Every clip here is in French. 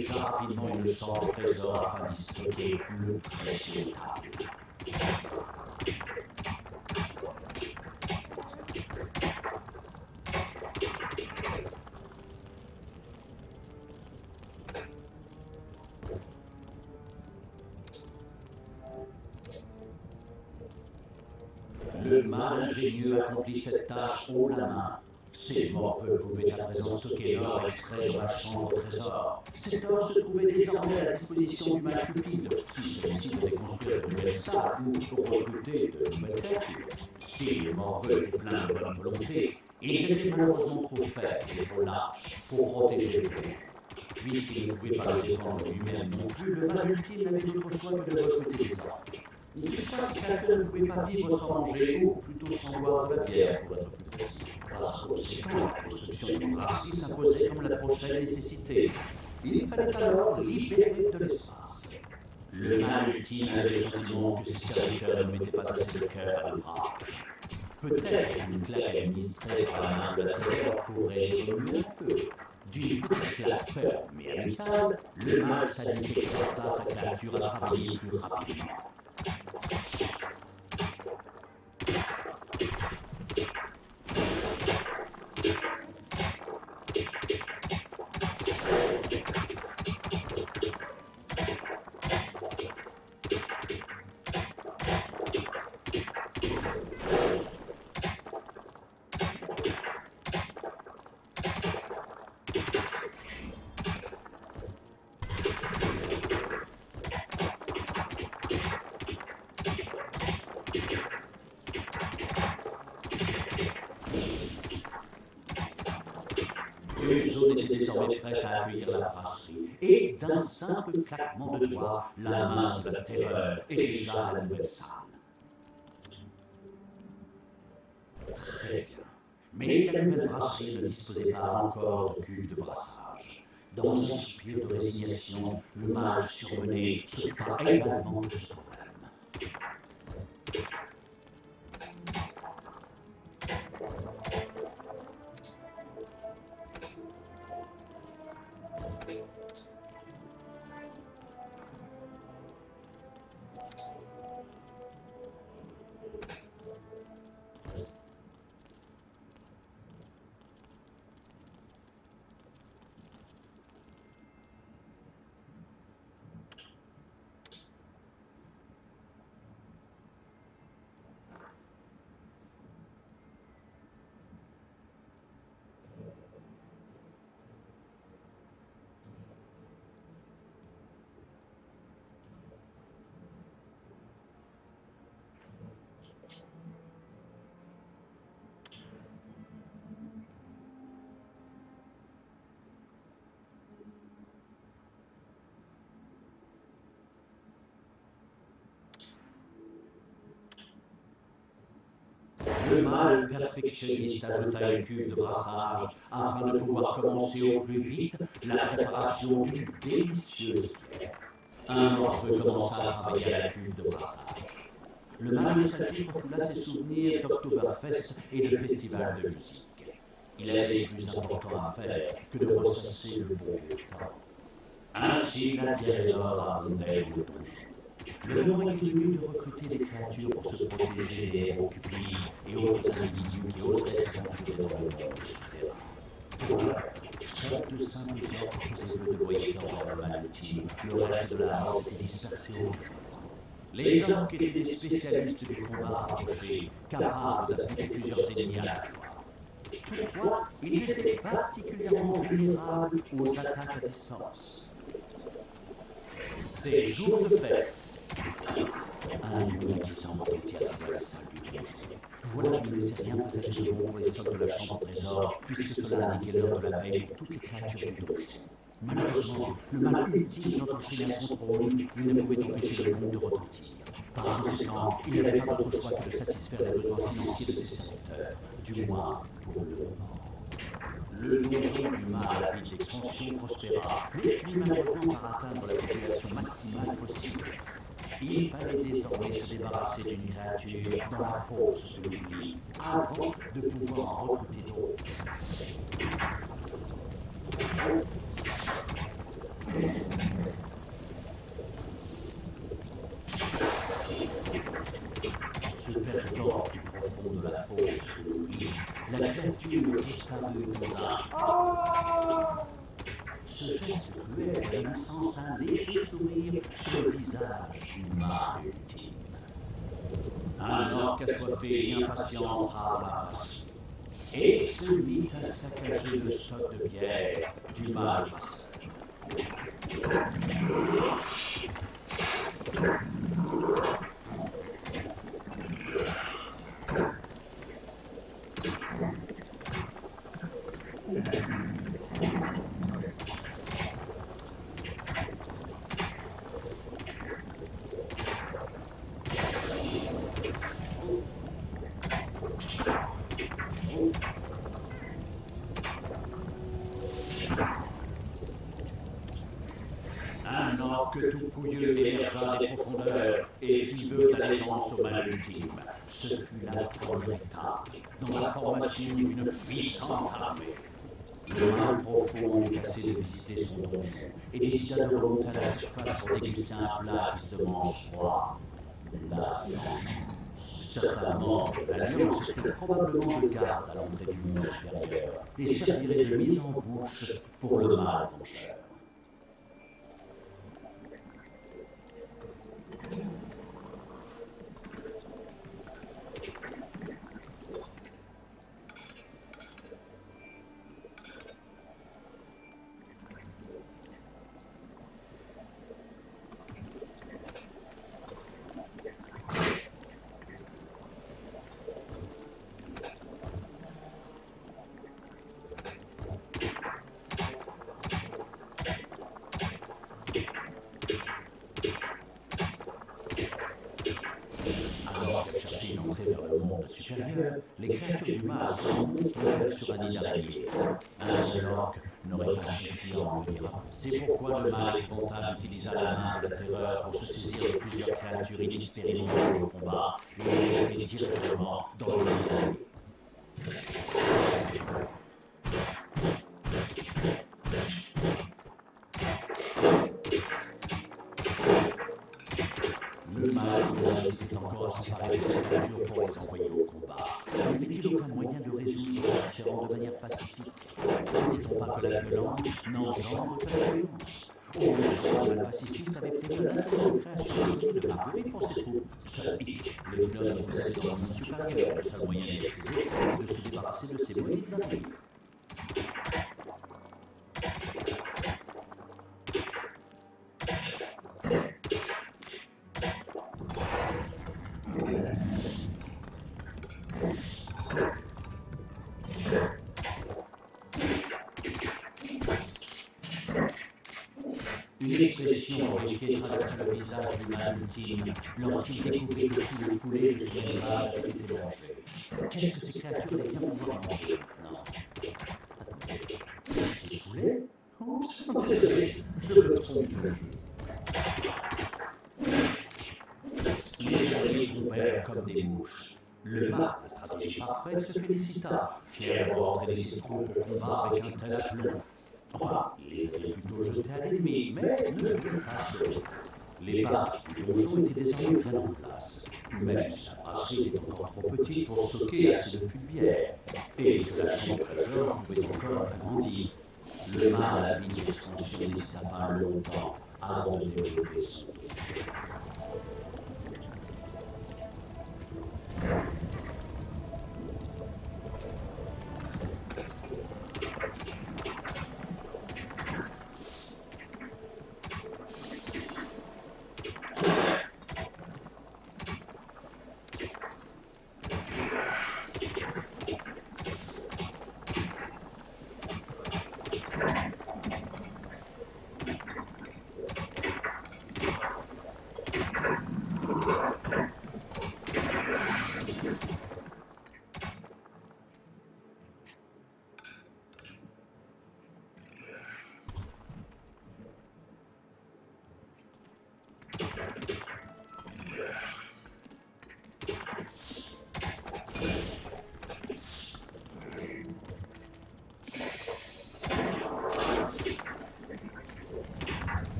érigea rapidement une chambre trésor afin d'y stocker le précieux. Le mal ingénieux accomplit cette tâche haut la main. Ces morveux pouvaient à présent stocker l'or extrait dans la chambre au trésor. Cet or se trouvait désormais à la disposition du mal cupide, si celui-ci devait construire de nouvelles salles ou recruter de nouvelles créatures. Si les morveux étaient pleins de bonne volonté, ils étaient malheureusement trop faibles et trop lâches pour protéger le donjon. Puisqu'il ne pouvait pas le défendre lui-même non plus, le mal ultime n'avait d'autre choix que de recruter des hommes. Cette créature ne pouvait pas vivre sans manger, ou plutôt sans boire de la bière, pour être plus précis. Par conséquent, la construction d'une brasserie s'imposait comme la prochaine nécessité. Il fallait alors libérer de l'espace. Le mal ultime avait le sentiment que ses serviteurs ne mettaient pas assez de cœur à l'ouvrage. Peut-être qu'une claque administrée par la main de la terre pourrait évoluer un peu. D'une petite claque ferme mais amicale, le mal sadique exhorta sa créature à travailler plus rapidement. Zone était désormais prête à accueillir la brasserie, et d'un simple claquement de doigts, la main de la terreur érigea la nouvelle salle. Très bien. Mais la nouvelle brasserie ne disposait pas encore de cuve de brassage. Dans un soupir de résignation, le mage surmené s'occupa également de ce Le mâle perfectionniste ajouta une cuve de brassage afin de pouvoir commencer au plus vite la préparation d'une délicieuse bière. Un morveux commença à travailler à la cuve de brassage. Le mâle nostalgique refoula ses souvenirs d'Oktoberfest et de festivals de musique. Il avait plus important à faire que de ressasser le bon vieux temps. Ainsi, la bière et l'or abondaient. Le moment est venu de recruter des créatures pour se protéger des héros et autres individus qui oseraient s'aventurer dans le monde souterrain. Pour l'heure, seuls de simples faisaient peu de bruit dans le mal. Le reste de la horde était dispersé au. Les orques étaient des spécialistes du combat rapproché, capables d'affronter plusieurs ennemis à la fois. Toutefois, ils étaient particulièrement vulnérables aux attaques à distance. Ces jours de paix un lieu inquiétant était à la salle du donjon. Voilà qu'il ne laissait rien passager de bon pour les stocks de la chambre au trésor, puisque cela indiquait l'heure de la veille pour toutes les créatures du donjon. Malheureusement, le mal ultime ayant enchaîné à son trône, il ne pouvait empêcher le monde de retentir. Par conséquent, il n'avait pas d'autre choix que de satisfaire les besoins financiers de ses serviteurs, du moins pour le moment. Le donjon du mal à vide d'expansion prospéra, mais finit malheureusement par atteindre la population maximale possible. Il fallait désormais se débarrasser d'une créature dans la fosse de l'oubli avant de pouvoir en recruter d'autres. Se perdant au plus profond de la fosse de l'oubli, la créature disparut dans un Ce geste cruel naissance à un léger sourire sur le visage du mal ultime. Un orque assoiffé et impatient entra dans la masse et se mit à saccager le stock de pierre du chasseur. Orque tout pouilleux émergea des profondeurs et fit vœu d'allégeance au mal ultime. Ce fut la étape dans la formation d'une puissante armée. Le mal profond eut assez de visiter son donjon et décida de remonter à la surface pour déguster un plat qui se mange froid. La. Certains membres de l'Alliance étaient probablement de garde à l'entrée du monde supérieur et serviraient de mise en bouche pour le mal vengeur. Alors qu'elle cherchait une entrée vers le les créatures du mal tombèrent sur un nid. Un seul orque n'aurait pas suffi à en venir. C'est pourquoi le mal épouvantable utilisa la main de la terreur pour se saisir de plusieurs créatures inexpérimentées au combat et les jeter directement dans le nid. Le mal de ces créatures pour les envoyer au combat. N'y avait-il aucun moyen de résoudre ce différend de manière pacifique? Ne dit-on pas que la violence? N'engendre que la violence Au de le pacifiste avait prévu la création de l'armée pour ses troupes. Seul hic, les fleurs ne possédaient dans le monde supérieur. Le seul moyen d'y accéder était de se débarrasser de ces maudites araignées. Une expression horrifiée traversa le visage du mal ultime lorsqu'il découvrit que tout le poulet de son élevage avait été mangé. Qu'est-ce que ces créatures allaient bien pouvoir manger? Maintenant. Des poulets? Oups, désolé, je me trompe. Les araignées groupèrent comme des mouches. Le la stratégie parfaite, se félicita, fier d'avoir entraîné ses troupes au combat avec un tel aplomb. Enfin, les avait plutôt jetés à l'ennemi, mais ne jouait pas seul. Les parties du donjon étaient désormais bien en place, même si la brasserie était encore trop petite pour stocker assez de de bière, et que la chambre trésor pouvait encore être agrandie. Le mal à la ligne d'expansion n'hésita pas longtemps avant de développer son projet.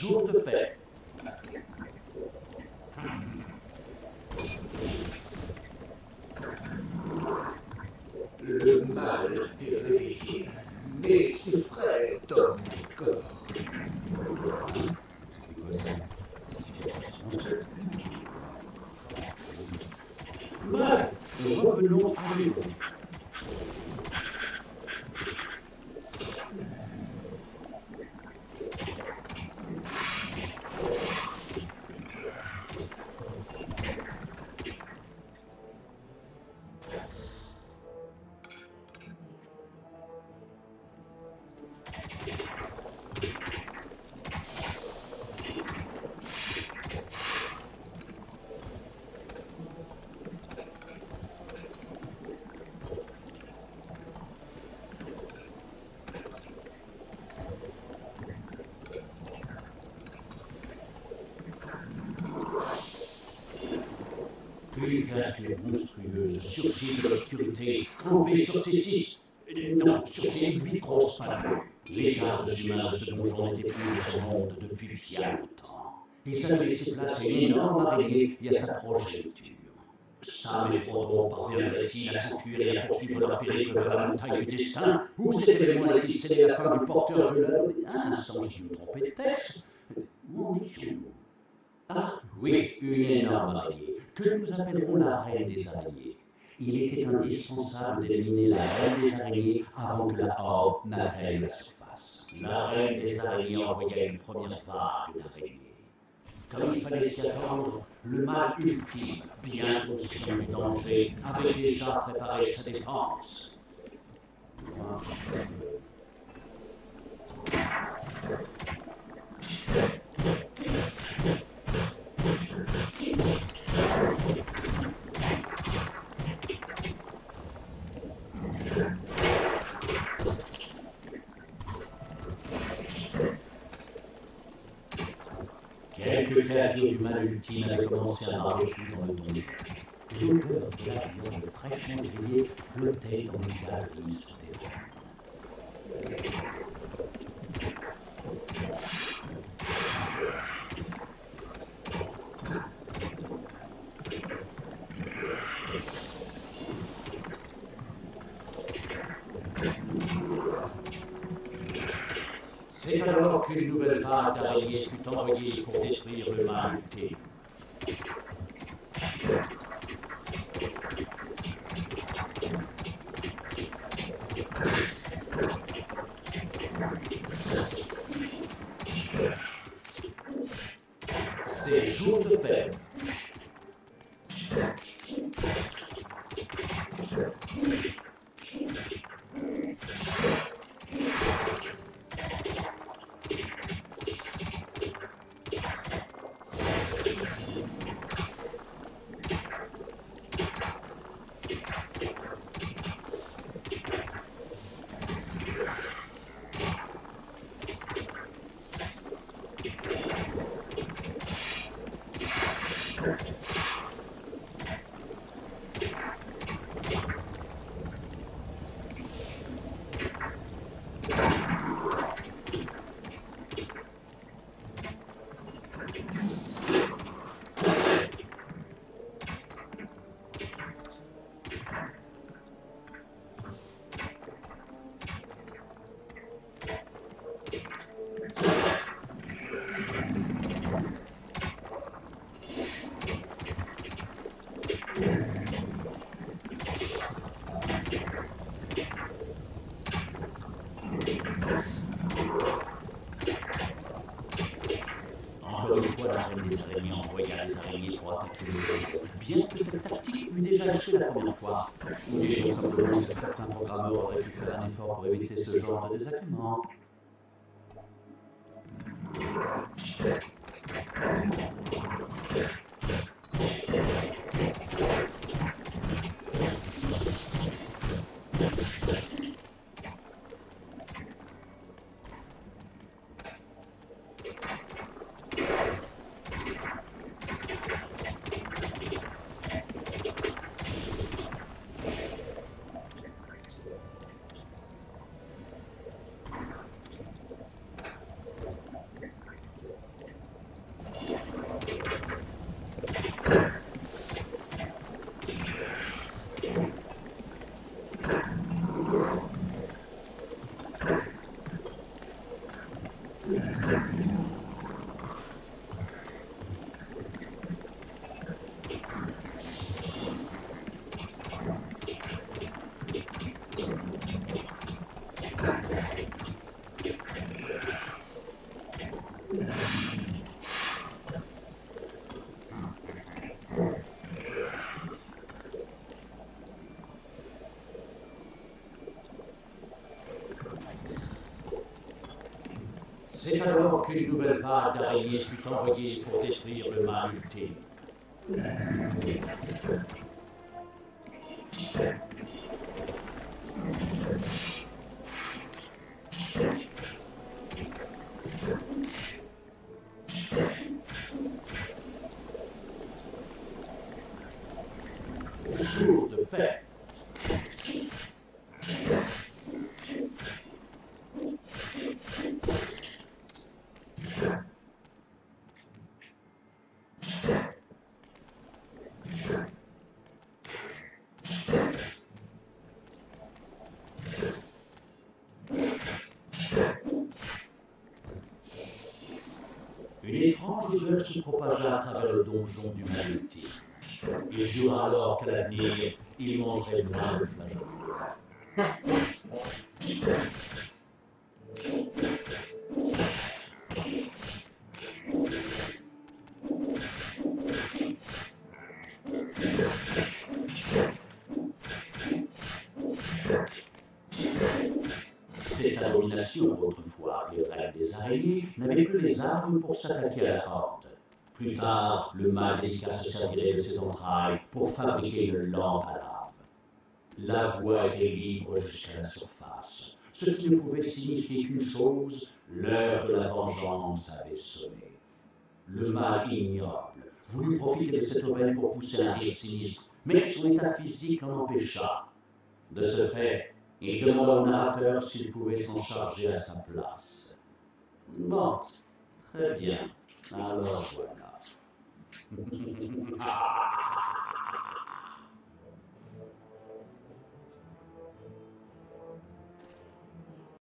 C'est jour de paix. Le mal est réveillé, mais ses frères dorment encore. Bref, créature monstrueuse surgit de l'obscurité, campée sur ses six, non, sur ses huit grosses pattes. Les gardes humains de ce donjon n'étaient plus de ce monde depuis bien longtemps. Ils avaient laissé place à une énorme araignée et à sa progéniture. Sam et Frodon parviendraient-ils à s'enfuir et à poursuivre leur périple vers la montagne du destin Ou cet événement allait-il sceller la fin du porteur de l'œuvre Un instant, je me trompais de texte. Où en Ah, oui, une énorme araignée, que nous appellerons la reine des araignées. Il était indispensable d'éliminer la reine des araignées avant que la horde n'atteigne la surface. La reine des araignées envoya une première vague d'araignées. Comme il fallait s'y attendre, le mal ultime, bien conscient du danger, avait déjà préparé sa défense. Quelques créatures du mal ultime avaient commencé à marcher dans le donjon. L'odeur de la viande fraîchement grillée flottait dans les galeries souterraines. C'est alors qu'une nouvelle vague d'araignées fut envoyée pour détruire Thank you. encore une fois la reine des araignées envoya les araignées pour attaquer le cochon. Bien que cette tactique eût déjà échoué la première fois, ou déjà simplement que certains programmeurs auraient pu faire un effort pour éviter ce genre de désagrément. Qu'une nouvelle vague d'araignées fut envoyée pour détruire le mal ultime. Odeur se propagea à travers le donjon du mal ultime. Il jura alors qu'à l'avenir, il mangerait moins de flageolets. Araignées, n'avait plus les armes pour s'attaquer à la horde. Plus tard, le mal délicat se servirait de ses entrailles pour fabriquer une lampe à lave. La voie était libre jusqu'à la surface, ce qui ne pouvait signifier qu'une chose, l'heure de la vengeance avait sonné. Le mal ignoble voulut profiter de cette aubaine pour pousser un rire sinistre, mais son état physique l'en empêcha. De ce fait, il demanda au narrateur s'il pouvait s'en charger à sa place. Bon, très bien. Alors voilà.